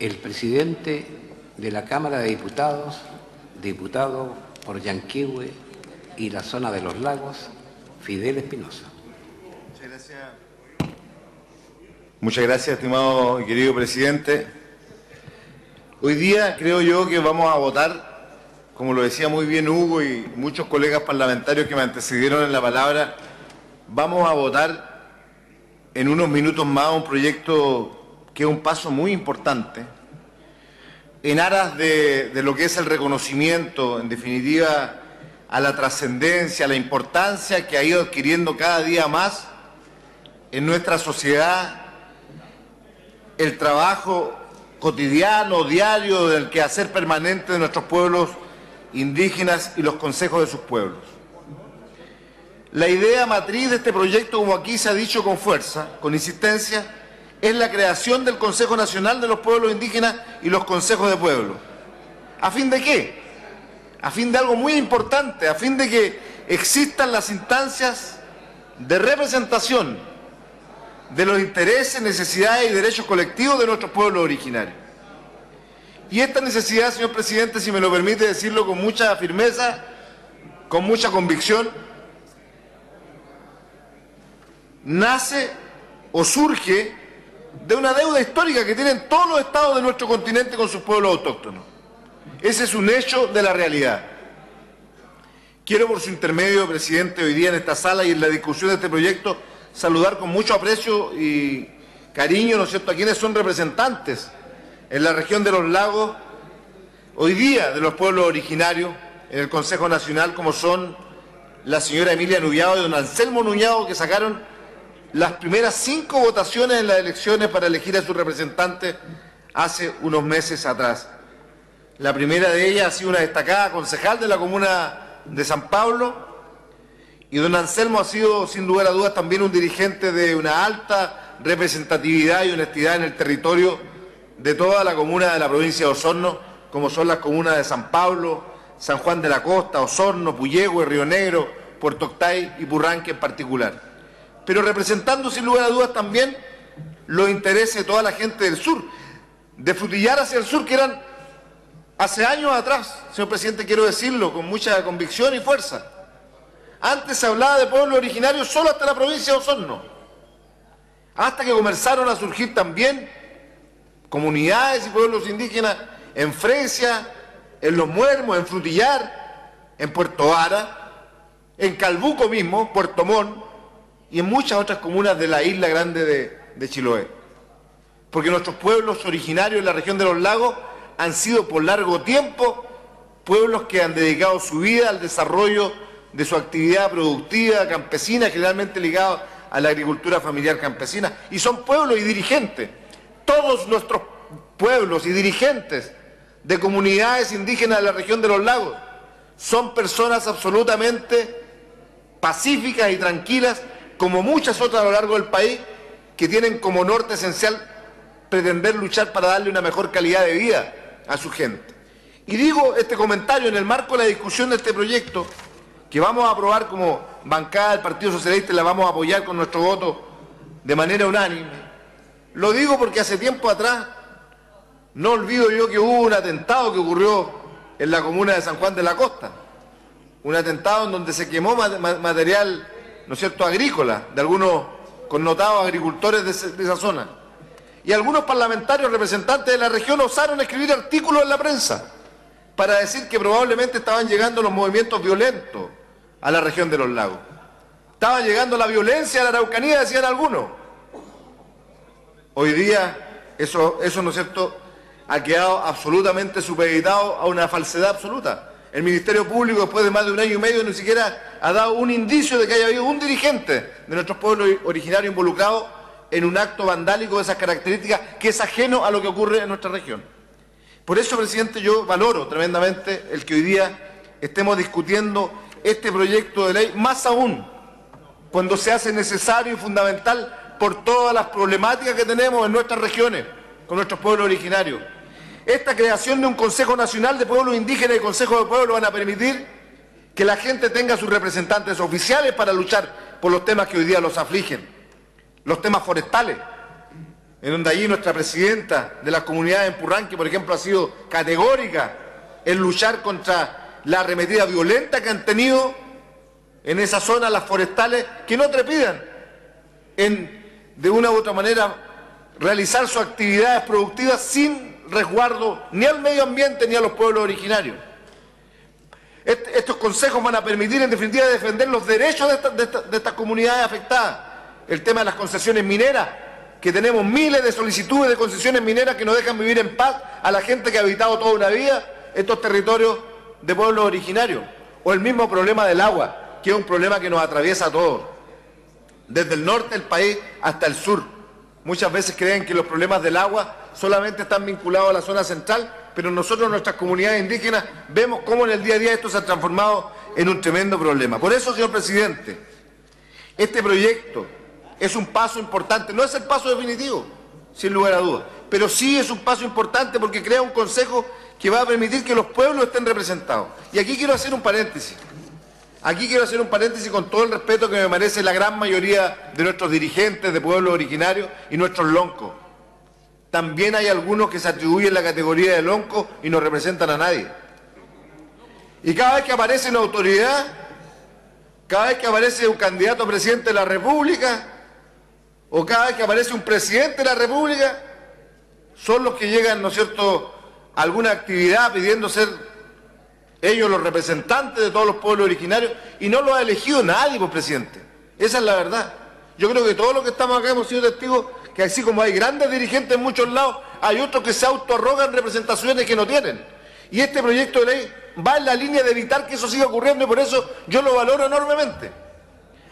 el presidente de la Cámara de Diputados, diputado por Yanquihue y la zona de los lagos, Fidel Espinosa. Muchas gracias. Muchas gracias, estimado y querido presidente. Hoy día creo yo que vamos a votar, como lo decía muy bien Hugo y muchos colegas parlamentarios que me antecedieron en la palabra, vamos a votar en unos minutos más un proyecto que es un paso muy importante en aras de, lo que es el reconocimiento, en definitiva, a la trascendencia, a la importancia que ha ido adquiriendo cada día más en nuestra sociedad el trabajo cotidiano, diario, del quehacer permanente de nuestros pueblos indígenas y los consejos de sus pueblos. La idea matriz de este proyecto, como aquí se ha dicho con fuerza, con insistencia, es la creación del Consejo Nacional de los Pueblos Indígenas y los Consejos de Pueblos. ¿A fin de qué? A fin de algo muy importante, a fin de que existan las instancias de representación de los intereses, necesidades y derechos colectivos de nuestros pueblos originarios. Y esta necesidad, señor presidente, si me lo permite decirlo con mucha firmeza, con mucha convicción, nace o surge de una deuda histórica que tienen todos los estados de nuestro continente con sus pueblos autóctonos. Ese es un hecho de la realidad. Quiero por su intermedio, presidente, hoy día en esta sala y en la discusión de este proyecto, saludar con mucho aprecio y cariño, ¿no es cierto?, a quienes son representantes en la región de los lagos, hoy día de los pueblos originarios, en el Consejo Nacional, como son la señora Emilia Nullado y don Anselmo Nuñado, que sacaron las primeras cinco votaciones en las elecciones para elegir a su representante hace unos meses atrás. La primera de ellas ha sido una destacada concejal de la comuna de San Pablo y don Anselmo ha sido sin lugar a dudas también un dirigente de una alta representatividad y honestidad en el territorio de toda la comuna de la provincia de Osorno, como son las comunas de San Pablo, San Juan de la Costa, Osorno, Puyehue, Río Negro, Puerto Octay y Purranque en particular pero representando sin lugar a dudas también los intereses de toda la gente del sur, de frutillar hacia el sur, que eran hace años atrás, señor presidente, quiero decirlo con mucha convicción y fuerza. Antes se hablaba de pueblos originarios solo hasta la provincia de Osorno, hasta que comenzaron a surgir también comunidades y pueblos indígenas en Fresia, en Los Muermos, en Frutillar, en Puerto Vara, en Calbuco mismo, Puerto Montt, y en muchas otras comunas de la isla grande de, Chiloé. Porque nuestros pueblos originarios en la región de los lagos han sido por largo tiempo pueblos que han dedicado su vida al desarrollo de su actividad productiva campesina, generalmente ligada a la agricultura familiar campesina, y son pueblos y dirigentes. Todos nuestros pueblos y dirigentes de comunidades indígenas de la región de los lagos son personas absolutamente pacíficas y tranquilas como muchas otras a lo largo del país, que tienen como norte esencial pretender luchar para darle una mejor calidad de vida a su gente. Y digo este comentario en el marco de la discusión de este proyecto, que vamos a aprobar como bancada del Partido Socialista y la vamos a apoyar con nuestro voto de manera unánime. Lo digo porque hace tiempo atrás, no olvido yo que hubo un atentado que ocurrió en la comuna de San Juan de la Costa, un atentado en donde se quemó material ¿no es cierto?, agrícola, de algunos connotados agricultores de, esa zona. Y algunos parlamentarios representantes de la región osaron escribir artículos en la prensa para decir que probablemente estaban llegando los movimientos violentos a la región de los lagos. Estaba llegando la violencia a la Araucanía, decían algunos. Hoy día eso, eso ¿no es cierto?, ha quedado absolutamente supeditado a una falsedad absoluta. El Ministerio Público, después de más de un año y medio, ni siquiera ha dado un indicio de que haya habido un dirigente de nuestros pueblos originarios involucrado en un acto vandálico de esas características que es ajeno a lo que ocurre en nuestra región. Por eso, presidente, yo valoro tremendamente el que hoy día estemos discutiendo este proyecto de ley, más aún cuando se hace necesario y fundamental por todas las problemáticas que tenemos en nuestras regiones con nuestros pueblos originarios. Esta creación de un Consejo Nacional de Pueblos Indígenas y Consejo de Pueblos van a permitir que la gente tenga sus representantes oficiales para luchar por los temas que hoy día los afligen, los temas forestales, en donde allí nuestra presidenta de la comunidad de Empurranque, por ejemplo, ha sido categórica en luchar contra la arremetida violenta que han tenido en esa zona las forestales, que no trepidan en, de una u otra manera, realizar sus actividades productivas sin resguardo ni al medio ambiente ni a los pueblos originarios. estos consejos van a permitir, en definitiva, defender los derechos de, de estas comunidades afectadas. El tema de las concesiones mineras, que tenemos miles de solicitudes de concesiones mineras que no dejan vivir en paz a la gente que ha habitado toda una vida estos territorios de pueblos originarios. O el mismo problema del agua, que es un problema que nos atraviesa a todos, desde el norte del país hasta el sur. Muchas veces creen que los problemas del agua solamente están vinculados a la zona central, pero nosotros, nuestras comunidades indígenas, vemos cómo en el día a día esto se ha transformado en un tremendo problema. Por eso, señor presidente, este proyecto es un paso importante, no es el paso definitivo, sin lugar a dudas, pero sí es un paso importante porque crea un consejo que va a permitir que los pueblos estén representados. Y aquí quiero hacer un paréntesis. Aquí quiero hacer un paréntesis con todo el respeto que me merece la gran mayoría de nuestros dirigentes de pueblos originarios y nuestros loncos. También hay algunos que se atribuyen la categoría de lonco y no representan a nadie. Y cada vez que aparece una autoridad, cada vez que aparece un candidato a presidente de la República, o cada vez que aparece un presidente de la República, son los que llegan, ¿no es cierto?, a alguna actividad pidiendo ser ellos los representantes de todos los pueblos originarios, y no lo ha elegido nadie por presidente. Esa es la verdad. Yo creo que todos los que estamos acá hemos sido testigos que así como hay grandes dirigentes en muchos lados, hay otros que se autoarrogan representaciones que no tienen. Y este proyecto de ley va en la línea de evitar que eso siga ocurriendo y por eso yo lo valoro enormemente.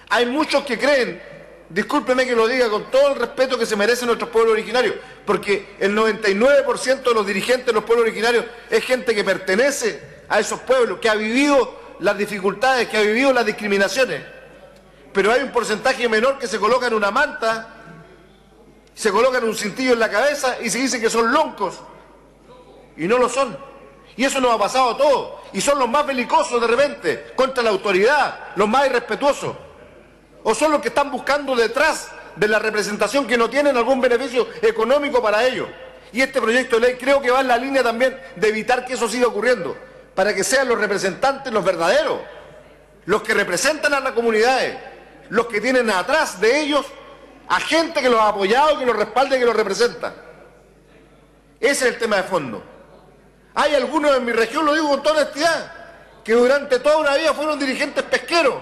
Hay muchos que creen, discúlpeme que lo diga con todo el respeto que se merecen nuestros pueblos originarios, porque el 99% de los dirigentes de los pueblos originarios es gente que pertenece a esos pueblos, que ha vivido las dificultades, que ha vivido las discriminaciones. Pero hay un porcentaje menor que se coloca en una manta, se coloca en un cintillo en la cabeza y se dice que son loncos. Y no lo son. Y eso nos ha pasado a todos. Y son los más belicosos de repente contra la autoridad, los más irrespetuosos. O son los que están buscando detrás de la representación que no tienen algún beneficio económico para ellos. Y este proyecto de ley creo que va en la línea también de evitar que eso siga ocurriendo para que sean los representantes los verdaderos, los que representan a las comunidades, los que tienen atrás de ellos a gente que los ha apoyado, que los respalda y que los representa. Ese es el tema de fondo. Hay algunos en mi región, lo digo con toda honestidad, que durante toda una vida fueron dirigentes pesqueros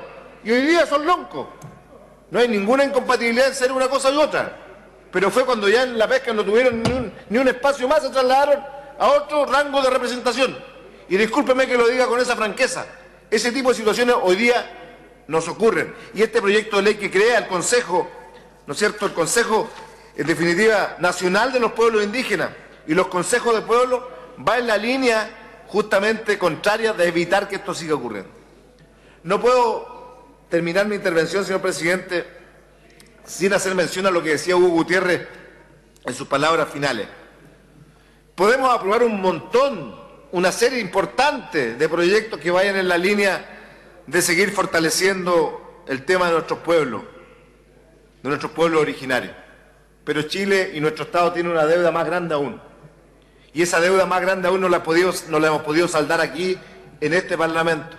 y hoy día son loncos. No hay ninguna incompatibilidad en ser una cosa y otra. Pero fue cuando ya en la pesca no tuvieron ni un, ni un espacio más, se trasladaron a otro rango de representación. Y discúlpeme que lo diga con esa franqueza, ese tipo de situaciones hoy día nos ocurren. Y este proyecto de ley que crea el Consejo, ¿no es cierto?, el Consejo, en definitiva, Nacional de los Pueblos Indígenas y los consejos de pueblo, va en la línea justamente contraria de evitar que esto siga ocurriendo. No puedo terminar mi intervención, señor presidente, sin hacer mención a lo que decía Hugo Gutiérrez en sus palabras finales. Podemos aprobar un montón una serie importante de proyectos que vayan en la línea de seguir fortaleciendo el tema de nuestros pueblos, de nuestros pueblos originarios. Pero Chile y nuestro Estado tienen una deuda más grande aún. Y esa deuda más grande aún no la, no la hemos podido saldar aquí en este Parlamento,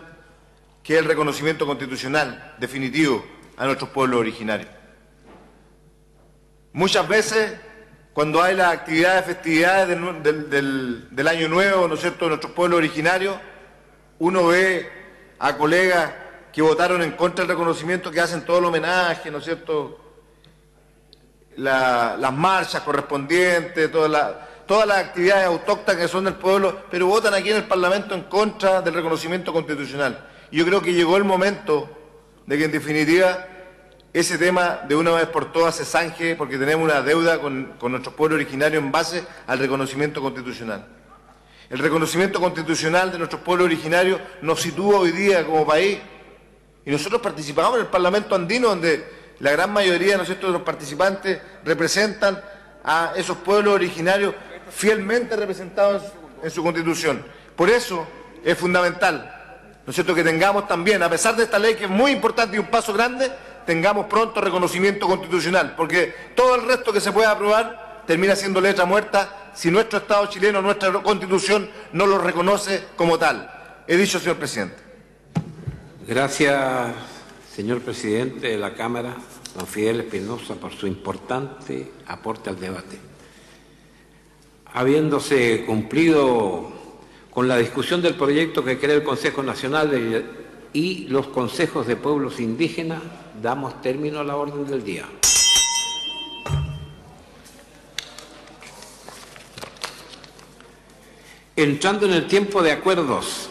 que es el reconocimiento constitucional definitivo a nuestros pueblos originarios. Muchas veces cuando hay las actividades, festividades del, Año Nuevo, ¿no es cierto?, de nuestros pueblos originarios, uno ve a colegas que votaron en contra del reconocimiento, que hacen todo el homenaje, ¿no es cierto?, las marchas correspondientes, todas todas las actividades autóctonas que son del pueblo, pero votan aquí en el Parlamento en contra del reconocimiento constitucional. Yo creo que llegó el momento de que, en definitiva, ese tema de una vez por todas se zanje porque tenemos una deuda con, con nuestro pueblo originario en base al reconocimiento constitucional. El reconocimiento constitucional de nuestros pueblos originarios nos sitúa hoy día como país y nosotros participamos en el Parlamento andino donde la gran mayoría de los participantes representan a esos pueblos originarios fielmente representados en su constitución. Por eso es fundamental, ¿no es cierto?, que tengamos también, a pesar de esta ley que es muy importante y un paso grande, tengamos pronto reconocimiento constitucional, porque todo el resto que se pueda aprobar termina siendo letra muerta si nuestro Estado chileno, nuestra Constitución, no lo reconoce como tal. He dicho, señor presidente. Gracias, señor presidente de la Cámara, don Fidel Espinosa, por su importante aporte al debate. Habiéndose cumplido con la discusión del proyecto que crea el Consejo Nacional y los consejos de pueblos indígenas, damos término a la orden del día. Entrando en el tiempo de acuerdos